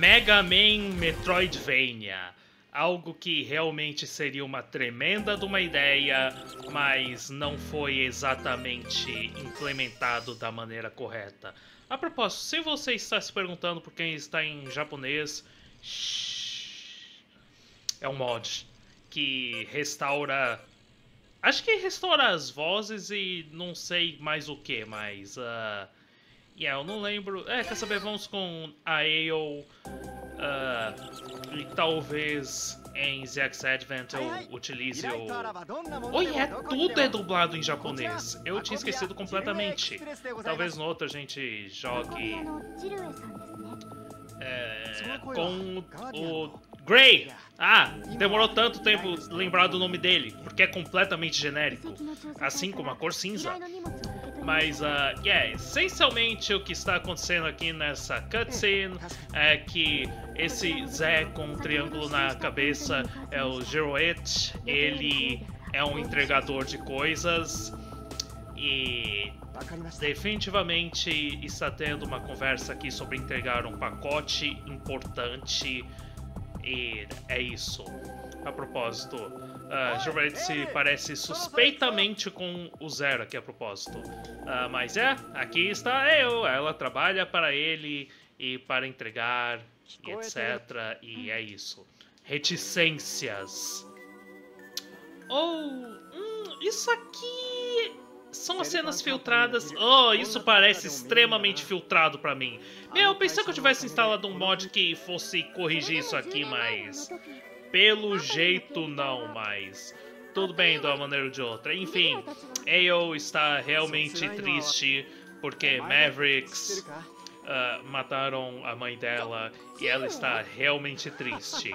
Mega Man Metroidvania. Algo que realmente seria uma tremenda de uma ideia, mas não foi exatamente implementado da maneira correta. A propósito, se você está se perguntando por quem está em japonês, é um mod que restaura. Acho que restaura as vozes e não sei mais o que, mas. Uh, yeah, eu não lembro. É, quer saber? Vamos com a Ale. Uh, e talvez em ZX Advent eu utilize o. Oi, é tudo é dublado em japonês. Eu tinha esquecido completamente. Talvez no outro a gente jogue. É, com o Gray! Ah, demorou tanto tempo lembrar do nome dele, porque é completamente genérico, assim como a cor cinza. Mas, uh, yeah, essencialmente o que está acontecendo aqui nessa cutscene é que esse Zé com um triângulo na cabeça é o Giroet, ele é um entregador de coisas e definitivamente está tendo uma conversa aqui sobre entregar um pacote importante e é isso. A propósito, uh, Gilbert se parece suspeitamente com o Zero aqui a propósito. Uh, mas é, aqui está eu. Ela trabalha para ele e para entregar, e etc. E é isso. Reticências. Oh, hum, isso aqui são as cenas filtradas. Oh, isso parece extremamente filtrado pra mim. Meu, eu pensei que eu tivesse instalado um mod que fosse corrigir isso aqui, mas... Pelo jeito não, mas... Tudo bem de uma maneira ou de outra. Enfim, Ale está realmente triste porque Mavericks uh, mataram a mãe dela e ela está realmente triste.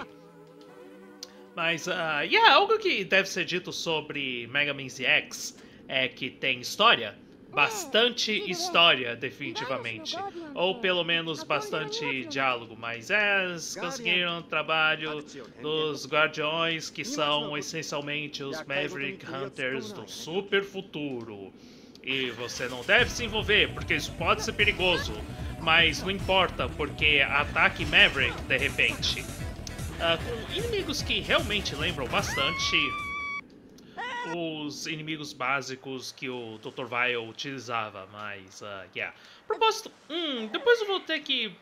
Mas, uh, yeah, algo que deve ser dito sobre Mega Man ZX é que tem história. Bastante história, definitivamente. Ou pelo menos bastante diálogo. Mas é, conseguiram o trabalho dos Guardiões, que são essencialmente os Maverick Hunters do super futuro. E você não deve se envolver, porque isso pode ser perigoso. Mas não importa, porque ataque Maverick de repente. Uh, com inimigos que realmente lembram bastante os inimigos básicos que o Dr. Vile utilizava, mas, uh, yeah. Propósito, hum, depois eu vou ter que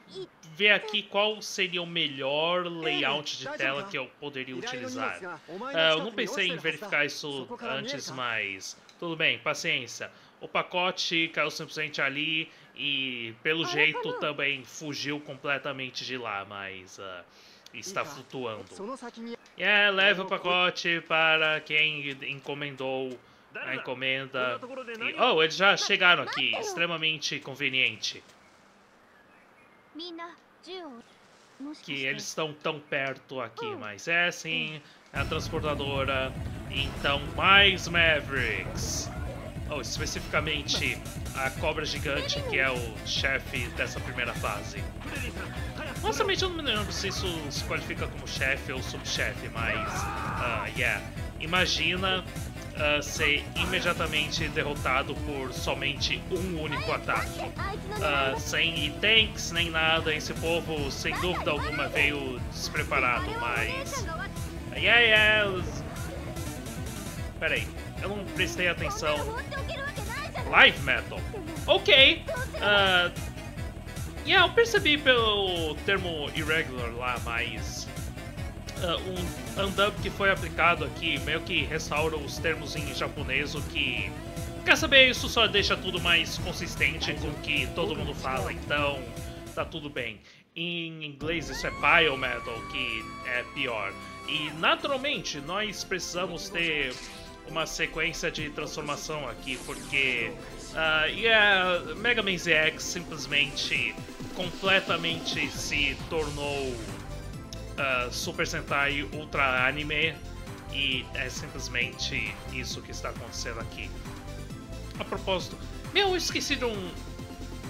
ver aqui qual seria o melhor layout de tela que eu poderia utilizar. Uh, eu não pensei em verificar isso antes, mas tudo bem, paciência. O pacote caiu simplesmente ali e, pelo jeito, também fugiu completamente de lá, mas... Uh, está flutuando. É, leve o pacote para quem encomendou a encomenda. E, oh, eles já chegaram aqui. Extremamente conveniente. Que eles estão tão perto aqui, mas é sim, é a transportadora. Então, mais Mavericks. Oh, especificamente a cobra gigante, que é o chefe dessa primeira fase. Honestamente, eu não me lembro se isso se qualifica como chefe ou subchefe, mas. Uh, yeah. Imagina uh, ser imediatamente derrotado por somente um único ataque. Uh, sem tanks nem nada, esse povo, sem dúvida alguma, veio despreparado, mas. Yeah, yeah. Peraí, eu não prestei atenção. Live Metal. Ok. Uh, Yeah, eu percebi pelo termo irregular lá, mas uh, um undub que foi aplicado aqui meio que restaura os termos em japonês, o que quer saber isso só deixa tudo mais consistente com o que todo mundo fala, então tá tudo bem. Em inglês isso é biometal, que é pior. E naturalmente nós precisamos ter uma sequência de transformação aqui, porque uh, yeah, Mega Man ZX simplesmente completamente se tornou uh, Super Sentai Ultra Anime e é simplesmente isso que está acontecendo aqui. A propósito, meu, eu esqueci de um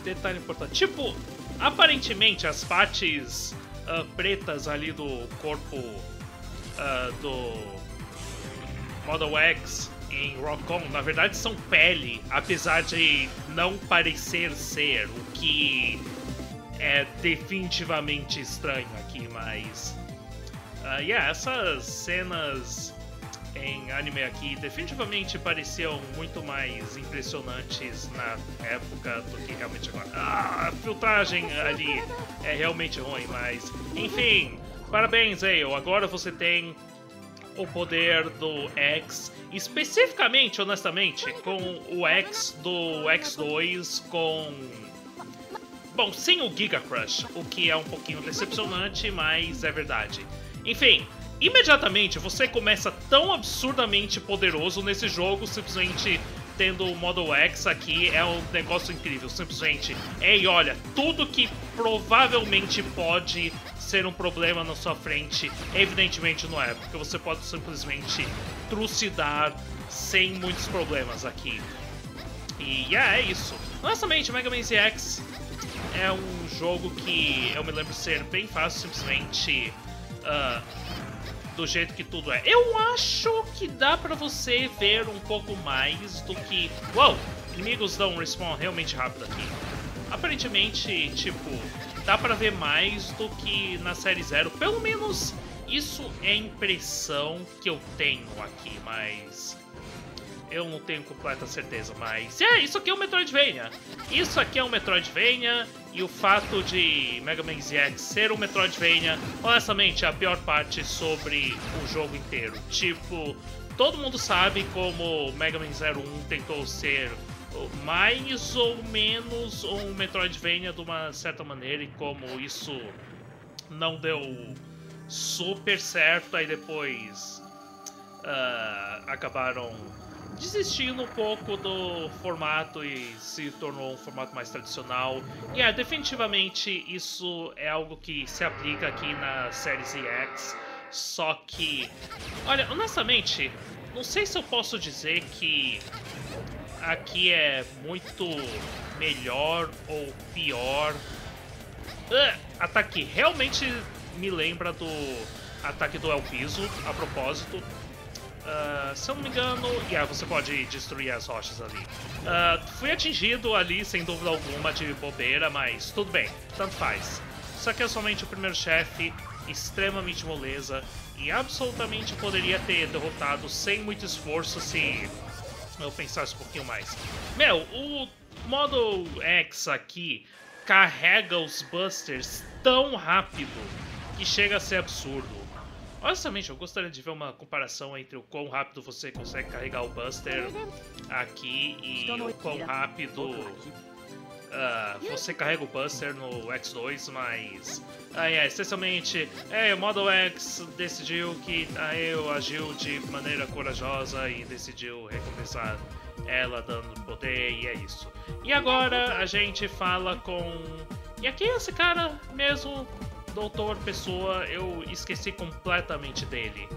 detalhe importante. Tipo, aparentemente as partes uh, pretas ali do corpo uh, do Model X em Rock On, na verdade são pele, apesar de não parecer ser, o que é definitivamente estranho aqui, mas. Uh, yeah, essas cenas em anime aqui definitivamente pareciam muito mais impressionantes na época do que realmente agora. Ah, a filtragem ali é realmente ruim, mas enfim, parabéns, Ale. Agora você tem o poder do X, especificamente, honestamente, com o X do X2 com Bom, sem o Giga Crush, o que é um pouquinho decepcionante, mas é verdade. Enfim, imediatamente você começa tão absurdamente poderoso nesse jogo, simplesmente tendo o Model X aqui é um negócio incrível. Simplesmente, ei, olha, tudo que provavelmente pode ser um problema na sua frente, evidentemente não é, porque você pode simplesmente trucidar sem muitos problemas aqui. E yeah, é isso. Honestamente, Mega Man ZX é um jogo que eu me lembro ser bem fácil, simplesmente. Uh, do jeito que tudo é. Eu acho que dá pra você ver um pouco mais do que... Uou! Inimigos dão um respawn realmente rápido aqui. Aparentemente, tipo, dá pra ver mais do que na série Zero. Pelo menos isso é a impressão que eu tenho aqui, mas... Eu não tenho completa certeza, mas... É, isso aqui é um Metroidvania. Isso aqui é um Metroidvania e o fato de Mega Man ZX ser um Metroidvania, honestamente, é a pior parte sobre o jogo inteiro. Tipo, todo mundo sabe como Mega Man 01 tentou ser mais ou menos um Metroidvania de uma certa maneira e como isso não deu super certo, aí depois uh, acabaram desistindo um pouco do formato e se tornou um formato mais tradicional. E é, definitivamente isso é algo que se aplica aqui na série ZX. Só que, olha, honestamente, não sei se eu posso dizer que aqui é muito melhor ou pior. Uh, ataque realmente me lembra do ataque do El Piso, a propósito. Uh, se eu não me engano, yeah, você pode destruir as rochas ali. Uh, fui atingido ali, sem dúvida alguma, de bobeira, mas tudo bem, tanto faz. Isso aqui é somente o primeiro chefe, extremamente moleza, e absolutamente poderia ter derrotado sem muito esforço se eu pensasse um pouquinho mais. Meu, o modo X aqui carrega os Busters tão rápido que chega a ser absurdo. Honestamente, eu gostaria de ver uma comparação entre o quão rápido você consegue carregar o Buster aqui e o quão rápido uh, você carrega o Buster no X2, mas... Ah, é, essencialmente, é, o Model X decidiu que a eu agiu de maneira corajosa e decidiu recompensar ela dando poder, e é isso. E agora a gente fala com... E aqui esse cara mesmo Doutor Pessoa, eu esqueci completamente dele.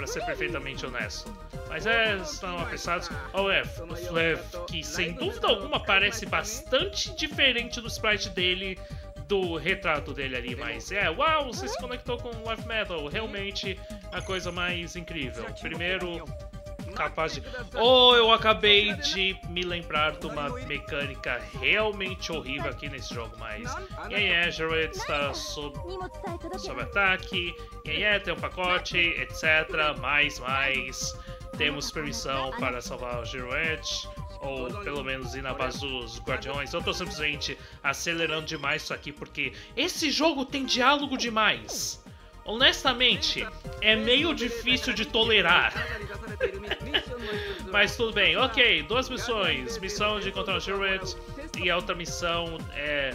Pra ser perfeitamente honesto. Mas é, estão apressados. É, o Flev, que sem dúvida alguma parece bastante diferente do sprite dele do retrato dele ali, mas é, uau, você se conectou com Life Metal, realmente a coisa mais incrível. Primeiro, capaz de. Oh, eu acabei de me lembrar de uma mecânica realmente horrível aqui nesse jogo, mas. E aí, Azeroth está sob, sob ataque, aí, é, tem um pacote, etc. Mais, mais. Temos permissão para salvar o Giroed ou pelo menos ir na base dos guardiões. Eu tô simplesmente acelerando demais isso aqui porque esse jogo tem diálogo demais. Honestamente, é meio difícil de tolerar. Mas tudo bem. Ok, duas missões. Missão de encontrar o Shirret e a outra missão é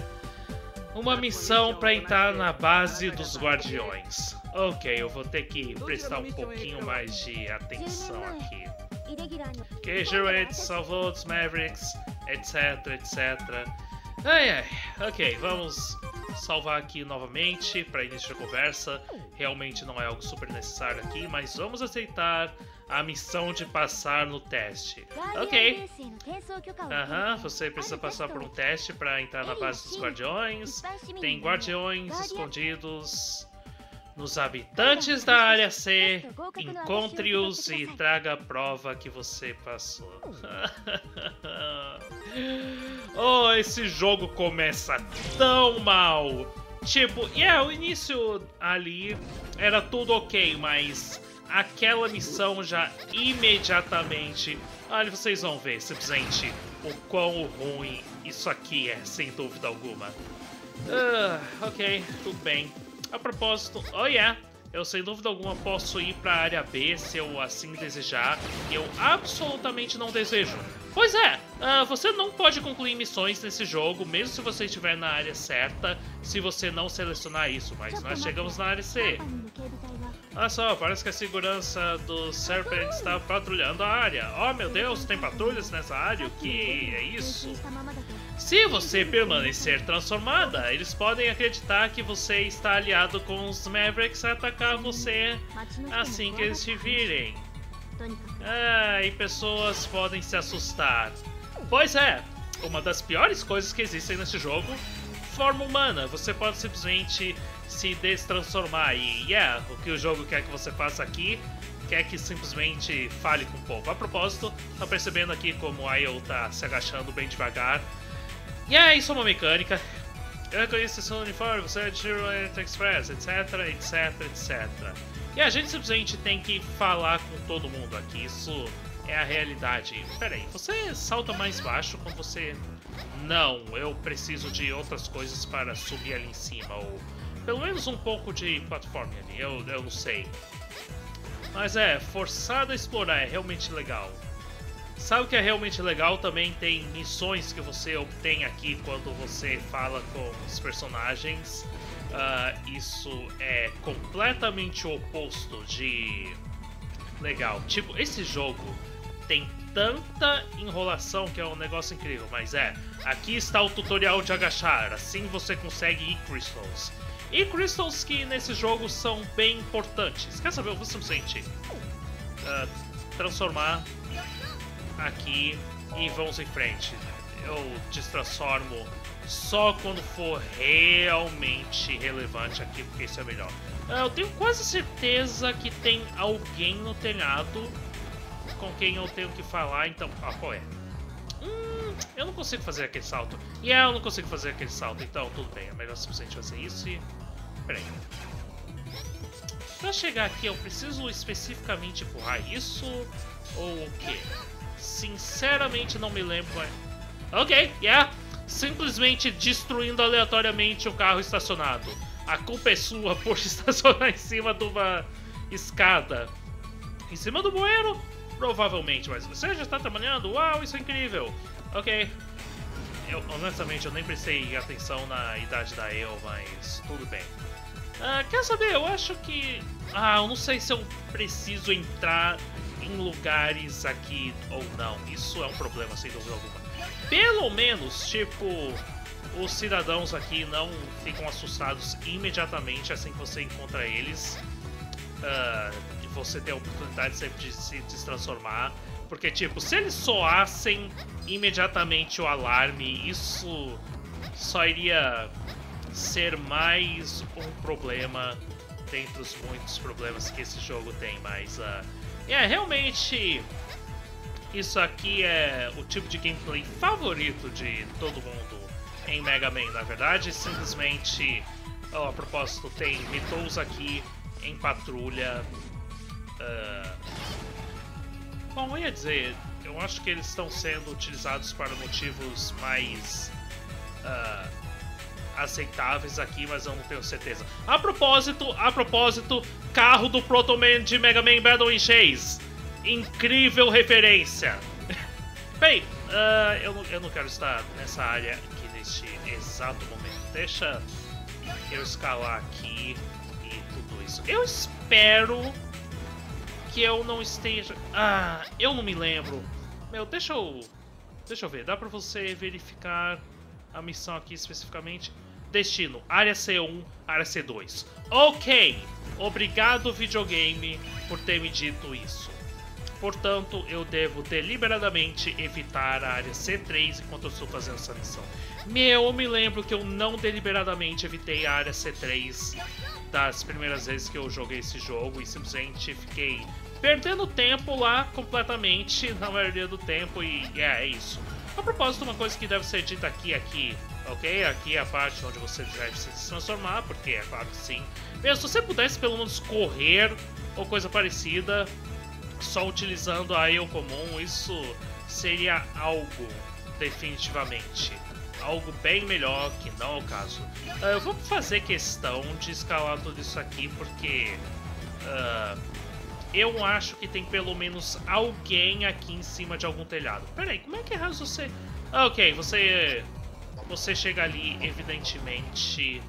uma missão para entrar na base dos guardiões. Ok, eu vou ter que prestar um pouquinho mais de atenção aqui. Ok, Shirret salvou os Mavericks, etc, etc. Ai, ai. Ok, vamos salvar aqui novamente para início de conversa. Realmente não é algo super necessário aqui, mas vamos aceitar a missão de passar no teste. Ok. Aham, uhum, você precisa passar por um teste para entrar na base dos guardiões. Tem guardiões escondidos nos habitantes da área C, encontre-os e traga a prova que você passou. oh, esse jogo começa tão mal. Tipo, yeah, o início ali era tudo ok, mas aquela missão já imediatamente. Olha, vocês vão ver simplesmente o quão ruim isso aqui é, sem dúvida alguma. Uh, ok, tudo bem. A propósito, oh yeah, eu sem dúvida alguma posso ir para a área B se eu assim desejar, e eu absolutamente não desejo. Pois é, uh, você não pode concluir missões nesse jogo, mesmo se você estiver na área certa, se você não selecionar isso, mas nós chegamos na área C. Olha só, parece que a segurança do Serpent está patrulhando a área. Oh meu Deus, tem patrulhas nessa área? O que é isso? Se você permanecer transformada, eles podem acreditar que você está aliado com os Mavericks e atacar você assim que eles te virem. Ah, e pessoas podem se assustar. Pois é, uma das piores coisas que existem nesse jogo, forma humana. Você pode simplesmente se destransformar e, yeah, o que o jogo quer que você faça aqui quer que simplesmente fale com o povo. A propósito, tá percebendo aqui como a Io tá se agachando bem devagar e é isso uma mecânica. Eu reconheço seu uniforme, você é de Shiro Express, etc, etc, etc. E a gente simplesmente tem que falar com todo mundo aqui, isso é a realidade. Peraí, você salta mais baixo quando você... Não, eu preciso de outras coisas para subir ali em cima, ou pelo menos um pouco de plataforma ali, eu, eu não sei. Mas é, forçado a explorar é realmente legal. Sabe o que é realmente legal? Também tem missões que você obtém aqui quando você fala com os personagens. Uh, isso é completamente o oposto de legal. Tipo, esse jogo tem tanta enrolação que é um negócio incrível, mas é. Aqui está o tutorial de agachar, assim você consegue E-Crystals. E-Crystals que nesse jogo são bem importantes. Quer saber? Eu vou simplesmente uh, transformar aqui e vamos em frente. Eu destransformo só quando for realmente relevante aqui, porque isso é melhor. Ah, eu tenho quase certeza que tem alguém no telhado com quem eu tenho que falar, então... Ah, qual é? Hum, eu não consigo fazer aquele salto. E yeah, eu não consigo fazer aquele salto, então tudo bem. É melhor simplesmente fazer isso e... Peraí. Pra chegar aqui, eu preciso especificamente empurrar isso ou o quê? Sinceramente não me lembro. Ok, yeah. Simplesmente destruindo aleatoriamente o carro estacionado. A culpa é sua por estacionar em cima de uma escada. Em cima do bueiro? Provavelmente, mas você já está trabalhando? Uau, isso é incrível. Ok. Eu, honestamente, eu nem prestei atenção na idade da El, mas tudo bem. Ah, quer saber? Eu acho que... Ah, eu não sei se eu preciso entrar em lugares aqui ou não. Isso é um problema, sem dúvida alguma. Pelo menos, tipo, os cidadãos aqui não ficam assustados imediatamente assim que você encontra eles. Uh, você tem a oportunidade sempre de se destransformar. Porque, tipo, se eles soassem imediatamente o alarme, isso só iria ser mais um problema dentre os muitos problemas que esse jogo tem. Mas, uh, é, realmente, isso aqui é o tipo de gameplay favorito de todo mundo em Mega Man, na verdade. Simplesmente, oh, a propósito, tem Mitols aqui em patrulha. Uh... Bom, eu ia dizer, eu acho que eles estão sendo utilizados para motivos mais uh, aceitáveis aqui, mas eu não tenho certeza. A propósito, a propósito, carro do Proto Man de Mega Man Battle in Chase. Incrível referência. Bem, uh, eu, não, eu não quero estar nessa área aqui neste exato momento. Deixa eu escalar aqui e tudo isso. Eu espero que eu não esteja... Ah, eu não me lembro. Meu, deixa eu... Deixa eu ver, dá pra você verificar a missão aqui especificamente? Destino, área C1, área C2. Ok, obrigado videogame por ter me dito isso. Portanto, eu devo deliberadamente evitar a área C3 enquanto eu estou fazendo essa missão. Meu, eu me lembro que eu não deliberadamente evitei a área C3 das primeiras vezes que eu joguei esse jogo e simplesmente fiquei perdendo tempo lá completamente na maioria do tempo e é, é isso. A propósito, uma coisa que deve ser dita aqui, aqui, ok? Aqui é a parte onde você deve se transformar, porque é claro que sim. Mesmo se você pudesse pelo menos correr ou coisa parecida, só utilizando a eu comum, isso seria algo, definitivamente. Algo bem melhor, que não é o caso. Uh, eu vou fazer questão de escalar tudo isso aqui, porque... Uh, eu acho que tem pelo menos alguém aqui em cima de algum telhado. Peraí, como é que é você... Ah, ok, você... Você chega ali, evidentemente,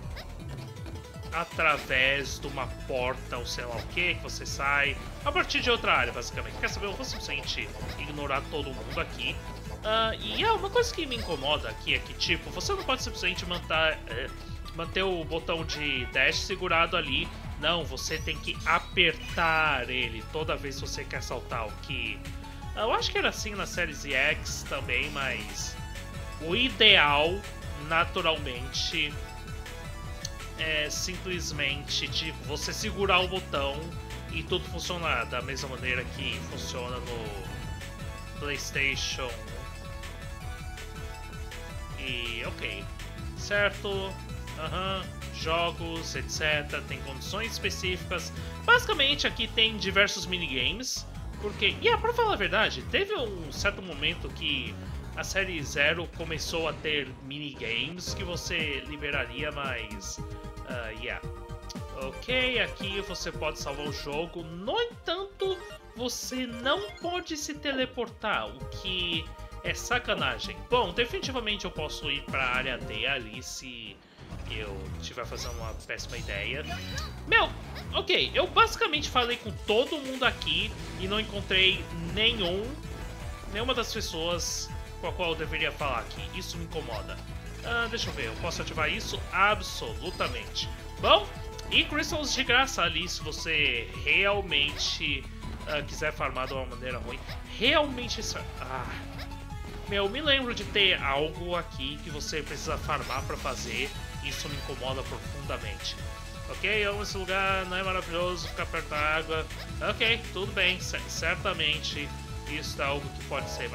através de uma porta ou sei lá o que, que você sai a partir de outra área, basicamente. Quer saber? Eu vou simplesmente ignorar todo mundo aqui. Uh, e é uma coisa que me incomoda aqui é que, tipo, você não pode simplesmente manter, é, manter o botão de dash segurado ali não, você tem que apertar ele toda vez que você quer saltar, o que... Eu acho que era assim na série ZX também, mas... O ideal, naturalmente, é simplesmente, tipo, você segurar o botão e tudo funcionar da mesma maneira que funciona no PlayStation. E ok, certo? Uhum jogos, etc. Tem condições específicas. Basicamente, aqui tem diversos minigames. Porque, e yeah, pra falar a verdade, teve um certo momento que a série Zero começou a ter minigames que você liberaria, mas. Uh, yeah. Ok, aqui você pode salvar o jogo. No entanto, você não pode se teleportar, o que é sacanagem. Bom, definitivamente eu posso ir para a área D ali se eu estiver fazendo uma péssima ideia. Meu, ok, eu basicamente falei com todo mundo aqui e não encontrei nenhum, nenhuma das pessoas com a qual eu deveria falar aqui. Isso me incomoda. Ah, deixa eu ver, eu posso ativar isso? Absolutamente. Bom, e crystals de graça ali se você realmente uh, quiser farmar de uma maneira ruim. Realmente... Ah, meu, me lembro de ter algo aqui que você precisa farmar para fazer isso me incomoda profundamente. Ok, eu amo esse lugar, não é maravilhoso ficar perto da água. Ok, tudo bem, certamente isso é algo que pode ser.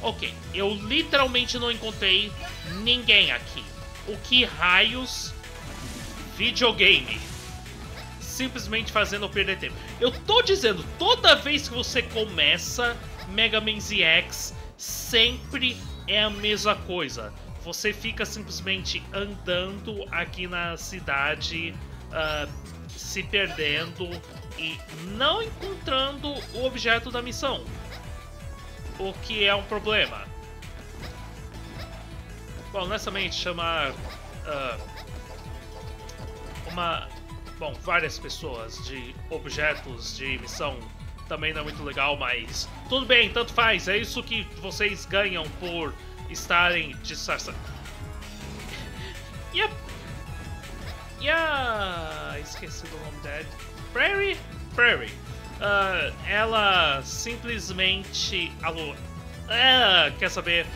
Ok, eu literalmente não encontrei ninguém aqui. O que raios videogame? Simplesmente fazendo eu perder tempo. Eu tô dizendo, toda vez que você começa Mega Man ZX, sempre é a mesma coisa você fica simplesmente andando aqui na cidade, uh, se perdendo e não encontrando o objeto da missão. O que é um problema. Bom, honestamente, chamar uh, uma. Bom, várias pessoas de objetos de missão também não é muito legal, mas tudo bem, tanto faz. É isso que vocês ganham por estarem disfarçados. E a... E a... Esqueci do nome dela. Prairie? Prairie. Uh, ela simplesmente... Alô... É, quer saber?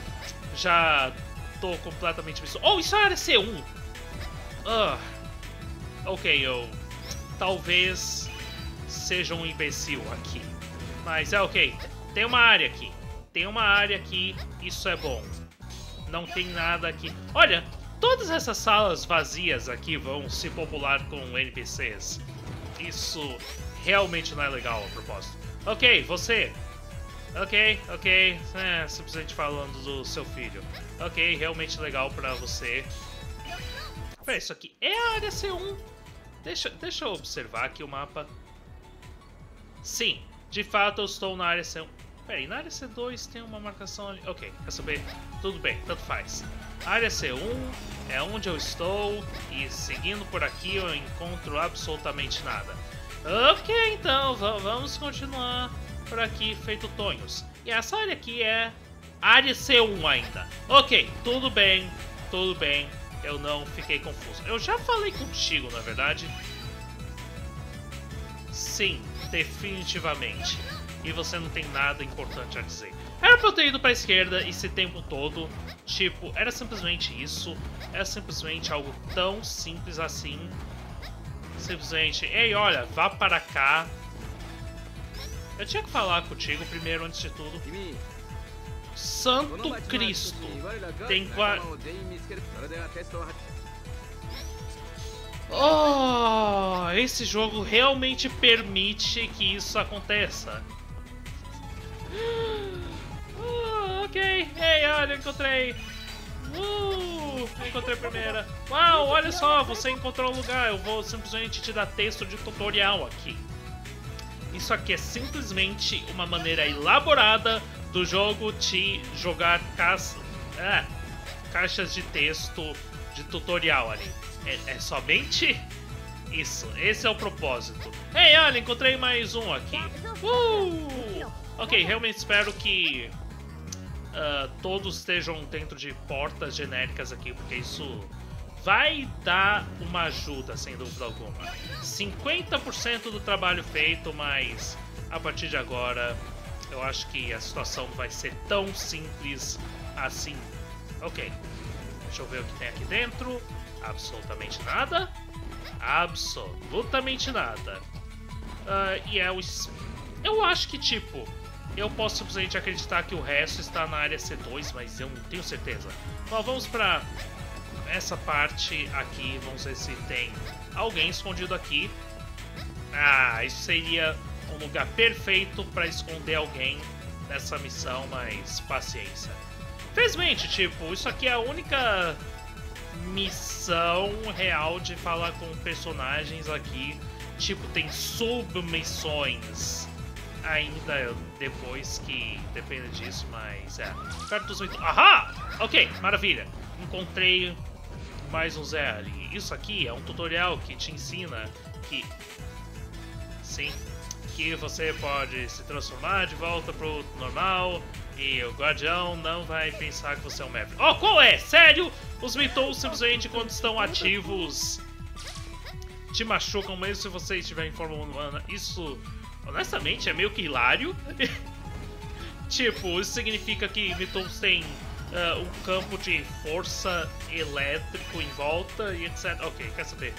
Já tô completamente... Oh, isso é área C1! Uh, ok, eu... Talvez seja um imbecil aqui. Mas é ok. Tem uma área aqui. Tem uma área aqui. Isso é bom não tem nada aqui. Olha, todas essas salas vazias aqui vão se popular com NPCs. Isso realmente não é legal a propósito. Ok, você. Ok, ok. É, simplesmente falando do seu filho. Ok, realmente legal pra você. Pera, isso aqui é a área C1. Deixa, deixa eu observar aqui o mapa. Sim, de fato eu estou na área C1. Peraí, na área C2 tem uma marcação ali. Ok, quer saber? Tudo bem, tanto faz. Área C1 é onde eu estou e seguindo por aqui eu encontro absolutamente nada. Ok, então vamos continuar por aqui feito tonhos. E essa área aqui é área C1 ainda. Ok, tudo bem, tudo bem. Eu não fiquei confuso. Eu já falei contigo, na verdade. Sim, definitivamente e você não tem nada importante a dizer. Era pra eu ter ido pra esquerda esse tempo todo, tipo, era simplesmente isso, era simplesmente algo tão simples assim. simplesmente, ei, olha, vá para cá. Eu tinha que falar contigo primeiro, antes de tudo. Santo Cristo! Tem qua... Oh, esse jogo realmente permite que isso aconteça. Uh, ok, ei, olha, encontrei. Uh, encontrei a primeira. Uau, olha só, você encontrou um lugar. Eu vou simplesmente te dar texto de tutorial aqui. Isso aqui é simplesmente uma maneira elaborada do jogo te jogar ca... é, caixas de texto de tutorial ali. É, é, somente isso. Esse é o propósito. Ei, olha, encontrei mais um aqui. Uh! Ok, realmente espero que uh, todos estejam dentro de portas genéricas aqui, porque isso vai dar uma ajuda, sem dúvida alguma. 50% do trabalho feito, mas a partir de agora eu acho que a situação vai ser tão simples assim. Ok, deixa eu ver o que tem aqui dentro. Absolutamente nada. Absolutamente nada. Uh, e é o... Eu acho que, tipo, eu posso simplesmente acreditar que o resto está na área C2, mas eu não tenho certeza. Bom, vamos para essa parte aqui. Vamos ver se tem alguém escondido aqui. Ah, isso seria um lugar perfeito para esconder alguém nessa missão, mas paciência. Felizmente, tipo, isso aqui é a única missão real de falar com personagens aqui. Tipo, tem submissões ainda depois que depende disso, mas é. Perto dos oito. Ahá! Ok, maravilha. Encontrei mais um Zé ali. Isso aqui é um tutorial que te ensina que. Sim. Que você pode se transformar de volta pro normal e o guardião não vai pensar que você é um Maverick. Oh, qual é? Sério? Os Mythos simplesmente quando estão ativos te machucam mesmo se você estiver em forma humana. Isso honestamente, é meio que hilário. tipo, isso significa que Mythos tem uh, um campo de força elétrico em volta e etc. Ok, quer saber?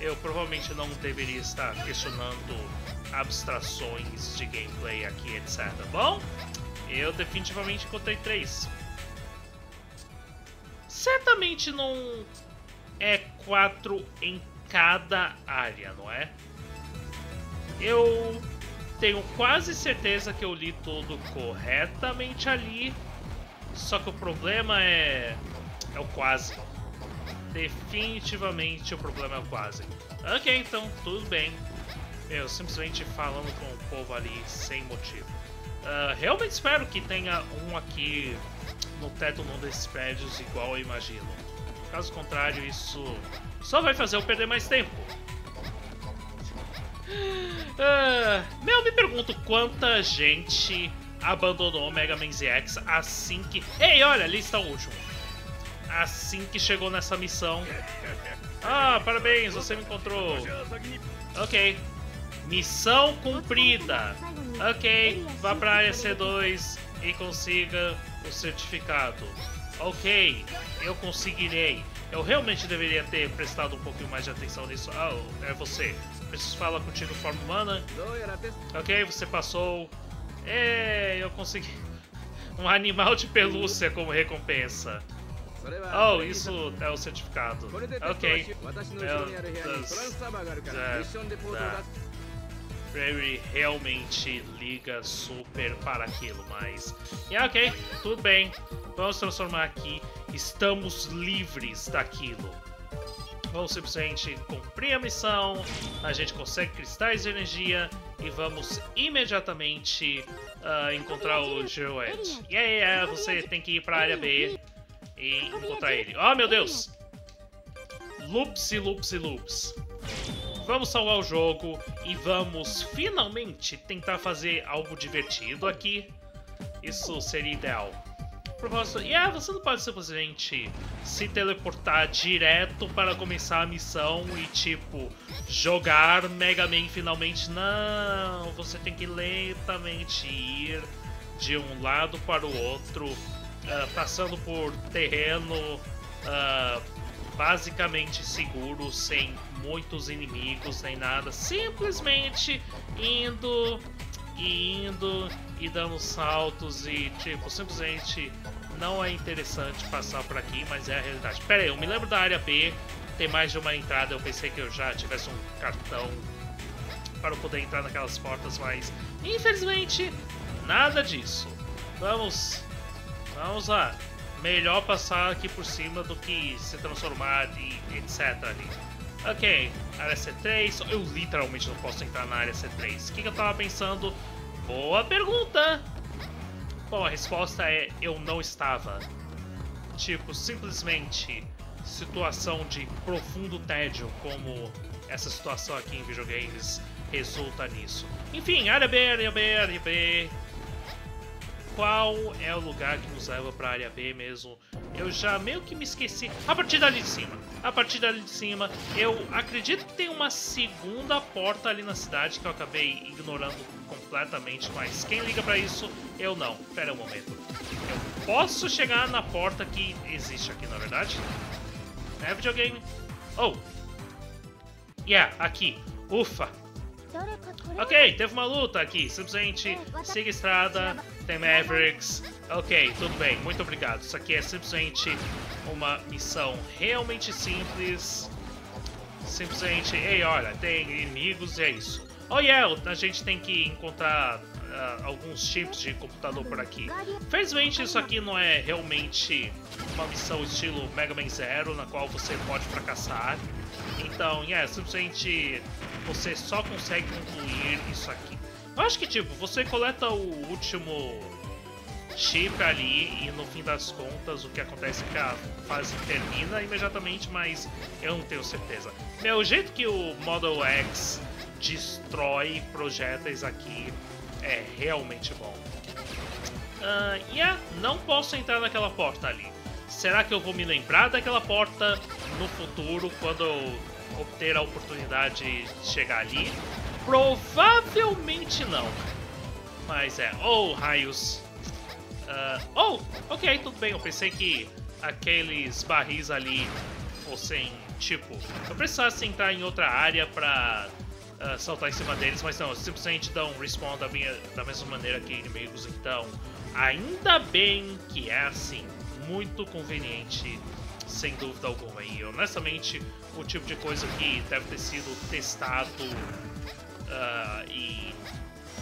Eu provavelmente não deveria estar questionando abstrações de gameplay aqui, etc. Bom, eu definitivamente encontrei três. Certamente não é quatro em cada área, não é? Eu tenho quase certeza que eu li tudo corretamente ali. Só que o problema é. É o quase. Definitivamente o problema é o quase. Ok, então, tudo bem. Eu simplesmente falando com o povo ali sem motivo. Uh, realmente espero que tenha um aqui no teto num desses prédios igual eu imagino. Caso contrário, isso só vai fazer eu perder mais tempo. Uh, meu, me pergunto quanta gente abandonou Mega Man ZX assim que... Ei, olha, ali está o último. Assim que chegou nessa missão. Ah, parabéns, você me encontrou. Ok. Missão cumprida. Ok, vá para área C2 e consiga o certificado. Ok, eu conseguirei. Eu realmente deveria ter prestado um pouquinho mais de atenção nisso. Ah, é você. Preciso falar contigo de forma humana. Ok, você passou. É, eu consegui. Um animal de pelúcia como recompensa. Oh, isso é o certificado. Ok. Barry realmente liga super para aquilo, mas... Yeah, ok, tudo bem. Vamos transformar aqui. Estamos livres daquilo. Vamos simplesmente cumprir a missão, a gente consegue cristais de energia e vamos imediatamente uh, encontrar o Geoed. E aí, você tem que ir para a área B e encontrar ele. Oh, meu Deus! Loops e loops e loops. Vamos salvar o jogo e vamos finalmente tentar fazer algo divertido aqui. Isso seria ideal propósito. E yeah, você não pode simplesmente se teleportar direto para começar a missão e, tipo, jogar Mega Man finalmente. Não, você tem que lentamente ir de um lado para o outro, uh, passando por terreno uh, basicamente seguro, sem muitos inimigos nem nada, simplesmente indo e indo e dando saltos e tipo, simplesmente não é interessante passar por aqui, mas é a realidade. Pera aí, eu me lembro da área B, tem mais de uma entrada, eu pensei que eu já tivesse um cartão para poder entrar naquelas portas, mas infelizmente nada disso. Vamos, vamos lá. Melhor passar aqui por cima do que se transformar e etc ali. Ok, área C3, eu literalmente não posso entrar na área C3. O que, que eu tava pensando? Boa pergunta! Bom, a resposta é eu não estava. Tipo, simplesmente situação de profundo tédio, como essa situação aqui em videogames resulta nisso. Enfim, área B, área B, área B. Qual é o lugar que nos leva para a área B mesmo? Eu já meio que me esqueci. A partir dali de cima. A partir dali de cima, eu acredito que tem uma segunda porta ali na cidade que eu acabei ignorando completamente, mas quem liga para isso? Eu não. Pera um momento. Eu posso chegar na porta que existe aqui, na verdade? É videogame? Oh! Yeah, aqui. Ufa! Ok, teve uma luta aqui. Simplesmente siga a estrada, tem Mavericks. Ok, tudo bem, muito obrigado. Isso aqui é simplesmente uma missão realmente simples. Simplesmente, ei, olha, tem inimigos e é isso. Oh yeah, a gente tem que encontrar uh, alguns chips de computador por aqui. Felizmente isso aqui não é realmente uma missão estilo Mega Man Zero, na qual você pode fracassar. Então, yeah, simplesmente você só consegue concluir isso aqui. Eu acho que, tipo, você coleta o último chip ali e no fim das contas o que acontece é que a fase termina imediatamente, mas eu não tenho certeza. Meu, o jeito que o Model X destrói projéteis aqui é realmente bom. Uh, yeah, não posso entrar naquela porta ali. Será que eu vou me lembrar daquela porta no futuro quando eu obter a oportunidade de chegar ali? Provavelmente não. Mas é. Oh, raios. Uh, oh, ok, tudo bem. Eu pensei que aqueles barris ali fossem, tipo, eu precisasse entrar em outra área pra uh, saltar em cima deles, mas não, simplesmente dão um respawn da, minha, da mesma maneira que inimigos. Então, ainda bem que é assim. Muito conveniente sem dúvida alguma. E honestamente, o tipo de coisa que deve ter sido testado uh, e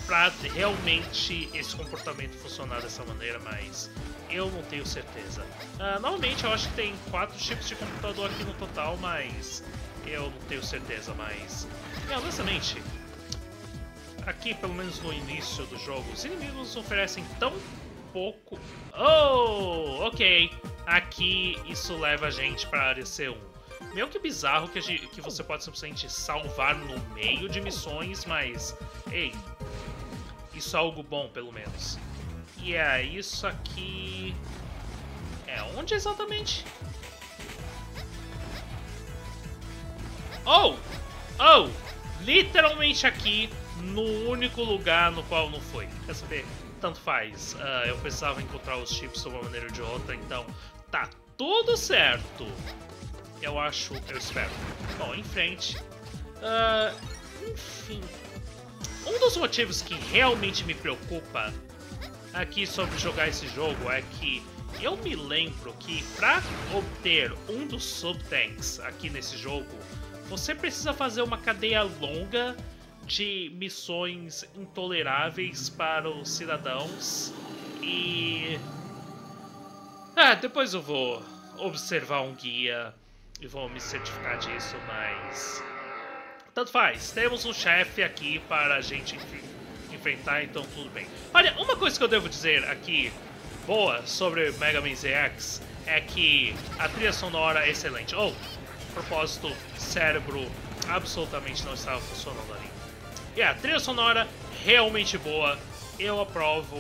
para realmente esse comportamento funcionar dessa maneira, mas eu não tenho certeza. Uh, normalmente eu acho que tem quatro tipos de computador aqui no total, mas eu não tenho certeza. Mas, é, honestamente, aqui pelo menos no início do jogo, os inimigos oferecem tão pouco. Oh, ok. Aqui isso leva a gente para a área C1. Meio que bizarro que, gente, que você pode simplesmente salvar no meio de missões, mas. Ei, isso é algo bom, pelo menos. E é isso aqui. É onde exatamente? Oh! Oh! Literalmente aqui, no único lugar no qual não foi. Quer saber? Tanto faz. Uh, eu precisava encontrar os chips de uma maneira ou de outra, então tá tudo certo. Eu acho, eu espero. Bom, em frente. Uh, enfim. Um dos motivos que realmente me preocupa aqui sobre jogar esse jogo é que eu me lembro que para obter um dos subtanks aqui nesse jogo, você precisa fazer uma cadeia longa de missões intoleráveis para os cidadãos e ah, depois eu vou observar um guia e vou me certificar disso, mas. Tanto faz, temos um chefe aqui para a gente enfrentar, então tudo bem. Olha, uma coisa que eu devo dizer aqui, boa, sobre Mega Man ZX, é que a trilha sonora é excelente. Oh, propósito, cérebro absolutamente não estava funcionando ali. E yeah, a trilha sonora realmente boa, eu aprovo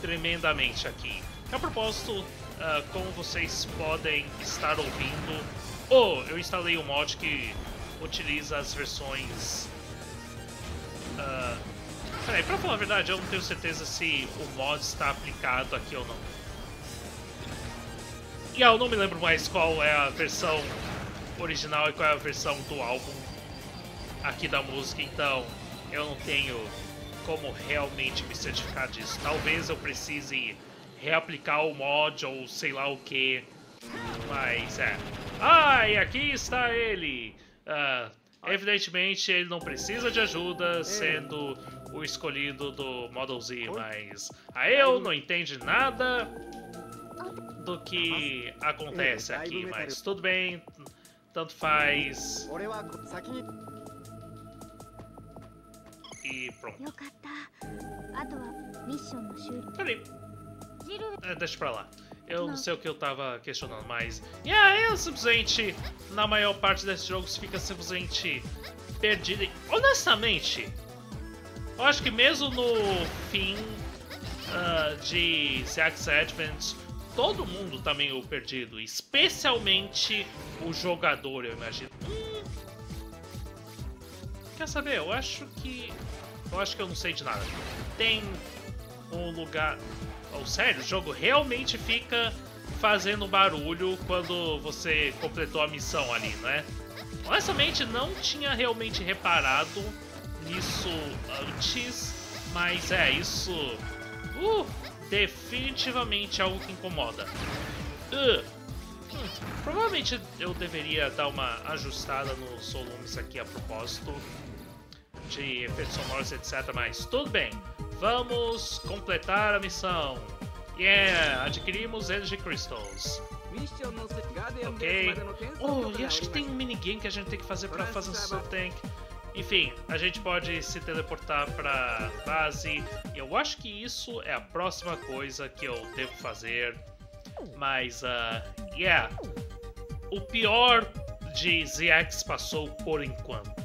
tremendamente aqui. A propósito, uh, como vocês podem estar ouvindo, oh, eu instalei um mod que utiliza as versões. Uh, peraí, pra falar a verdade, eu não tenho certeza se o mod está aplicado aqui ou não. E eu não me lembro mais qual é a versão original e qual é a versão do álbum aqui da música, então eu não tenho como realmente me certificar disso. Talvez eu precise reaplicar o mod ou sei lá o que. Mas é. Ah, e aqui está ele! Uh, evidentemente ele não precisa de ajuda, sendo o escolhido do Model Z, mas a eu não entende nada do que acontece aqui, mas tudo bem, tanto faz. E pronto. Peraí. É, deixa pra lá. Eu não sei o que eu tava questionando, mas. Yeah, eu simplesmente, na maior parte desses jogos, fica simplesmente perdido. E, honestamente, eu acho que mesmo no fim uh, de Zack's Advent, todo mundo tá meio perdido. Especialmente o jogador, eu imagino. Hum, quer saber? Eu acho que. Eu acho que eu não sei de nada. Tem um lugar. Oh, sério, o jogo realmente fica fazendo barulho quando você completou a missão ali, né? Honestamente, não tinha realmente reparado nisso antes, mas é, isso... Uh, definitivamente algo que incomoda. Uh, hum, provavelmente eu deveria dar uma ajustada nos volumes aqui a propósito de efeitos sonoros, etc, mas tudo bem. Vamos completar a missão. Yeah, adquirimos Energy Crystals. Ok. Oh, e acho que tem um minigame que a gente tem que fazer para fazer um Soul Tank. Enfim, a gente pode se teleportar pra base. E eu acho que isso é a próxima coisa que eu devo fazer. Mas, uh, yeah. O pior de ZX passou por enquanto.